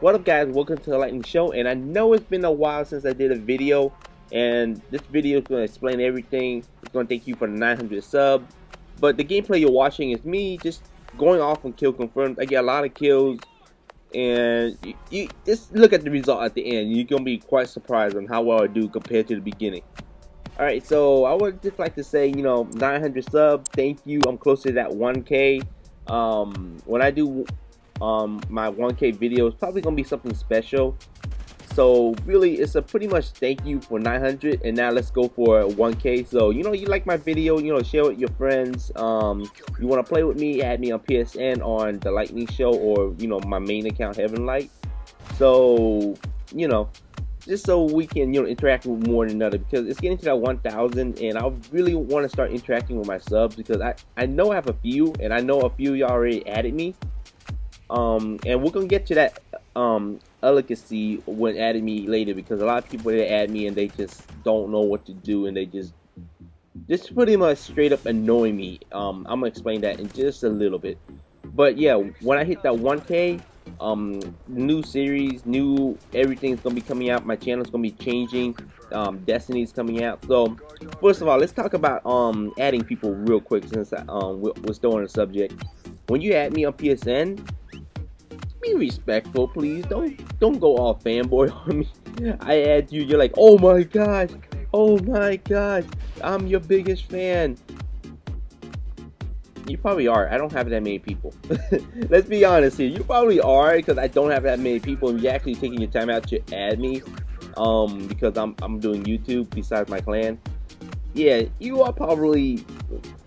What up guys, welcome to the Lightning Show and I know it's been a while since I did a video and this video is going to explain everything. It's going to thank you for the 900 sub but the gameplay you're watching is me just going off on kill confirmed. I get a lot of kills and you, you just look at the result at the end. You're going to be quite surprised on how well I do compared to the beginning. Alright, so I would just like to say, you know, 900 sub, thank you. I'm close to that 1k. Um, when I do um, my 1K video is probably gonna be something special. So really, it's a pretty much thank you for 900, and now let's go for 1K. So you know, you like my video, you know, share with your friends. Um, you want to play with me? Add me on PSN on the Lightning Show or you know my main account Heaven Light. So you know, just so we can you know interact with more than another because it's getting to that 1000 and I really want to start interacting with my subs because I I know I have a few and I know a few y'all already added me um, and we're gonna get to that um when adding me later because a lot of people they add me and they just don't know what to do and they just just pretty much straight up annoy me. Um, I'm gonna explain that in just a little bit. But yeah, when I hit that 1K, um, new series, new everything's gonna be coming out. My channel's gonna be changing. Um, Destiny's coming out. So first of all, let's talk about um adding people real quick since um we're, we're still on the subject. When you add me on PSN, be respectful, please. Don't don't go all fanboy on me. I add you, you're like, oh my gosh, oh my gosh, I'm your biggest fan. You probably are. I don't have that many people. Let's be honest here. You probably are because I don't have that many people. And you're actually taking your time out to add me, um, because I'm I'm doing YouTube besides my clan. Yeah, you are probably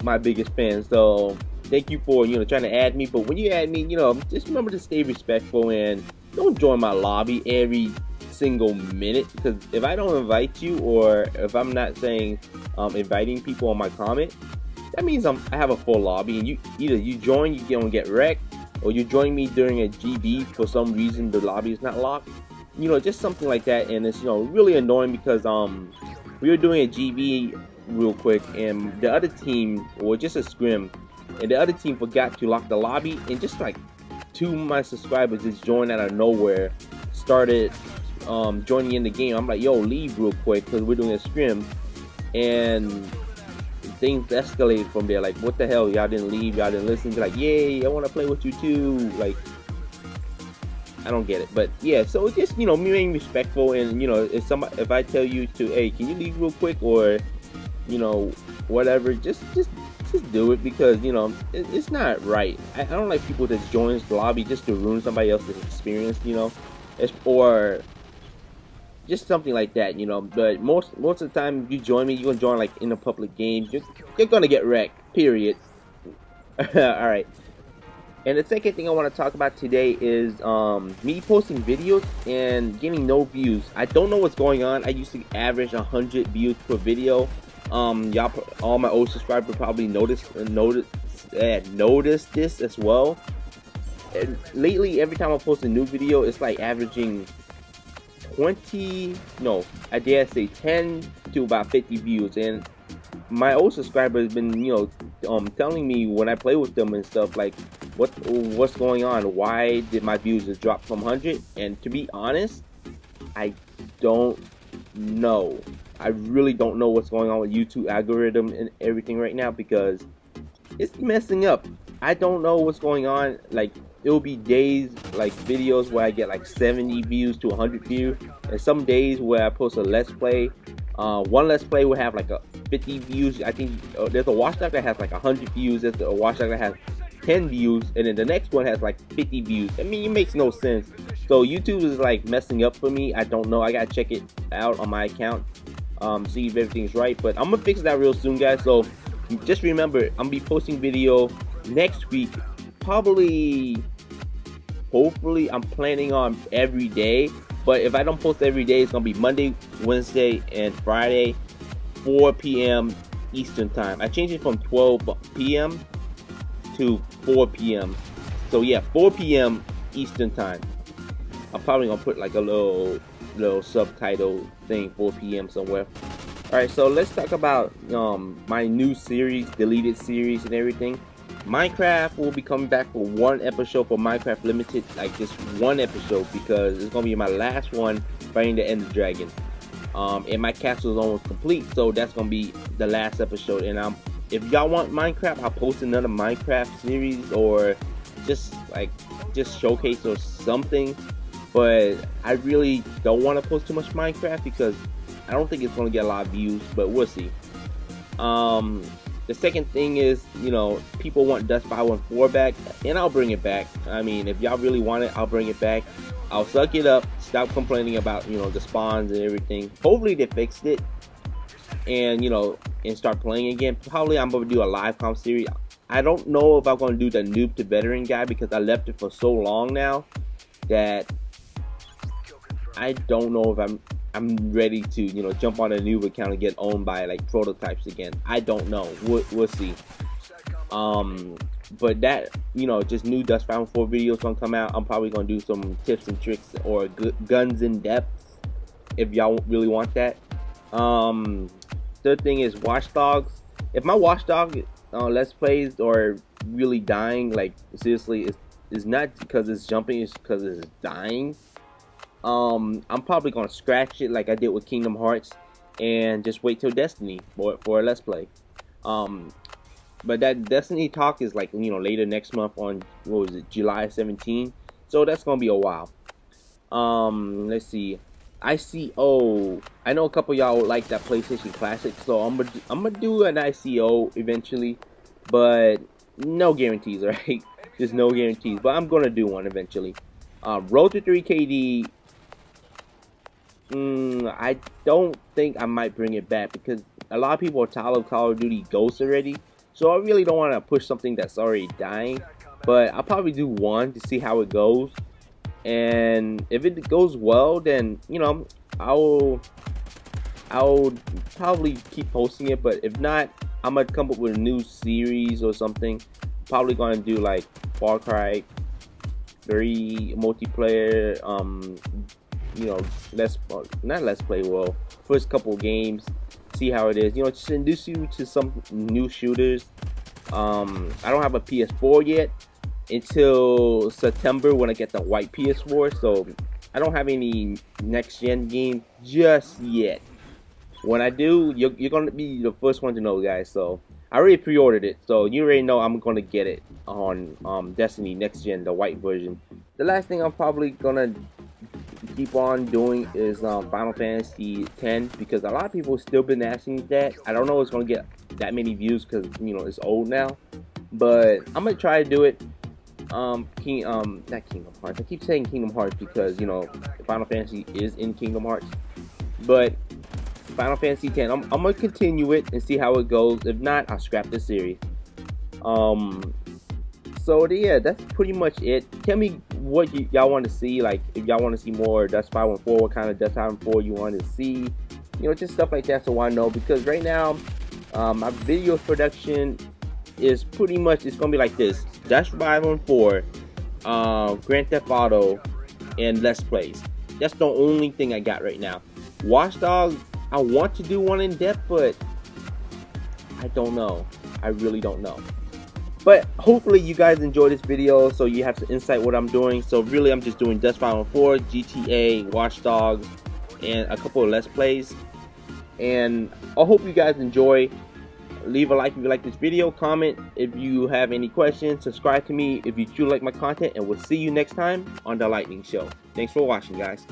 my biggest fan. So thank you for you know trying to add me. But when you add me, you know, just remember to stay respectful and don't join my lobby every single minute because if I don't invite you or if I'm not saying um, inviting people on my comment, that means I'm, I have a full lobby and you either you join, you don't get wrecked, or you join me during a GB for some reason the lobby is not locked. You know, just something like that, and it's you know really annoying because um we were doing a GB real quick and the other team or just a scrim and the other team forgot to lock the lobby and just like two of my subscribers just joined out of nowhere started um, joining in the game. I'm like yo leave real quick because we're doing a scrim and things escalated from there. Like what the hell? Y'all didn't leave y'all didn't listen. Like yay i want to play with you too. Like I don't get it, but yeah. So just you know, me being respectful, and you know, if somebody, if I tell you to, hey, can you leave real quick, or you know, whatever, just just just do it because you know it, it's not right. I, I, don't like people that joins the lobby just to ruin somebody else's experience. You know, it's or just something like that. You know, but most most of the time you join me, you're gonna join like in a public game. You're, you're gonna get wrecked. Period. All right. And the second thing I want to talk about today is um, me posting videos and getting no views. I don't know what's going on. I used to average 100 views per video um, y'all, all my old subscribers probably noticed noticed uh, noticed this as well. And lately, every time I post a new video, it's like averaging 20, no, I dare say 10 to about 50 views. And my old subscribers been, you know, um, telling me when I play with them and stuff like, what what's going on? Why did my views just drop from 100? And to be honest, I don't know. I really don't know what's going on with YouTube algorithm and everything right now because it's messing up. I don't know what's going on. Like it'll be days like videos where I get like 70 views to 100 views, and some days where I post a let's play. Uh, one let's play will have like a 50 views. I think uh, there's a watchdog that has like 100 views. There's a watchdog that has 10 views, and then the next one has like 50 views. I mean, it makes no sense. So YouTube is like messing up for me. I don't know. I gotta check it out on my account um, see if everything's right. But I'm gonna fix that real soon, guys. So just remember, I'm gonna be posting video next week. Probably, hopefully, I'm planning on every day. But if I don't post every day, it's gonna be Monday, Wednesday, and Friday, 4 p.m. Eastern time. I changed it from 12 p.m. to 4 p.m. So yeah, 4 p.m. Eastern time. I'm probably gonna put like a little little subtitle thing 4 p.m. somewhere. Alright, so let's talk about um, my new series, deleted series and everything. Minecraft will be coming back for one episode for Minecraft Limited, like just one episode because it's gonna be my last one fighting the Ender Dragon. Um, and my castle is almost complete, so that's gonna be the last episode. And um, if y'all want Minecraft, I'll post another Minecraft series or just like just showcase or something. But I really don't want to post too much Minecraft because I don't think it's gonna get a lot of views. But we'll see. Um, the second thing is, you know, people want Dust 514 back, and I'll bring it back. I mean, if y'all really want it, I'll bring it back. I'll suck it up, stop complaining about, you know, the spawns and everything. Hopefully they fixed it, and, you know, and start playing again. Probably I'm to do a live comp series. I don't know if I'm to do the noob to veteran guy because I left it for so long now that I don't know if I'm I'm ready to, you know, jump on a new account and get owned by like prototypes again. I don't know. We'll, we'll see. Um, but that, you know, just new Dust 514 videos gonna come out. I'm probably gonna do some tips and tricks or guns in depth if y'all really want that. Um, third thing is Watch Dogs. If my Watchdog uh, Let's Plays are really dying, like seriously, it's, it's not because it's jumping, it's because it's dying um, I'm probably gonna scratch it like I did with Kingdom Hearts and just wait till Destiny for for a Let's Play. Um, but that Destiny talk is like you know later next month on what was it July 17. So that's gonna be a while. Um, let's see. ICO. I know a couple y'all like that PlayStation Classic, so I'm gonna I'm gonna do an ICO eventually, but no guarantees, right? Just no guarantees. But I'm gonna do one eventually. Um, Road to 3KD Mm, I don't think I might bring it back because a lot of people are tired of Call of Duty Ghosts already. So I really don't want to push something that's already dying. But I'll probably do one to see how it goes. And if it goes well, then, you know, I'll, I'll probably keep posting it. But if not, I'm to come up with a new series or something. Probably to do like Far Cry 3 multiplayer, um, you know, let's not let's play well. First couple games, see how it is. You know, just introduce you to some new shooters. Um, I don't have a PS4 yet until September when I get the white PS4. So I don't have any next gen game just yet. When I do, you're, you're gonna be the first one to know, guys. So I already pre-ordered it, so you already know I'm gonna get it on um, Destiny next gen, the white version. The last thing I'm probably gonna keep on doing is um, Final Fantasy X because a lot of people still been asking that. I don't know it's gonna get that many views because you know it's old now, but I'm gonna try to do it. Um, King, um, not Kingdom Hearts. I keep saying Kingdom Hearts because you know Final Fantasy is in Kingdom Hearts, but Final Fantasy X. I'm, I'm gonna continue it and see how it goes. If not, I'll scrap the series. Um, so yeah, that's pretty much it. Tell me what y'all want to see. Like if y'all want to see more Dust 514, what kind of Dust 514 you want to see. You know, just stuff like that so I know. Because right now, um, my video production is pretty much, it's to be like this. Dust 514, uh, Grand Theft Auto, and Let's Plays. That's the only thing I got right now. Watchdog, I want to do one in depth, but I don't know. I really don't know. But hopefully you guys enjoy this video so you have some insight what I'm doing. So really I'm just doing Dust 514, GTA, Watch Dogs, and a couple of Let's Plays. And I hope you guys enjoy. Leave a like if you like this video, comment if you have any questions, subscribe to me if you truly like my content, and we'll see you next time on The Lightning Show. Thanks for watching guys.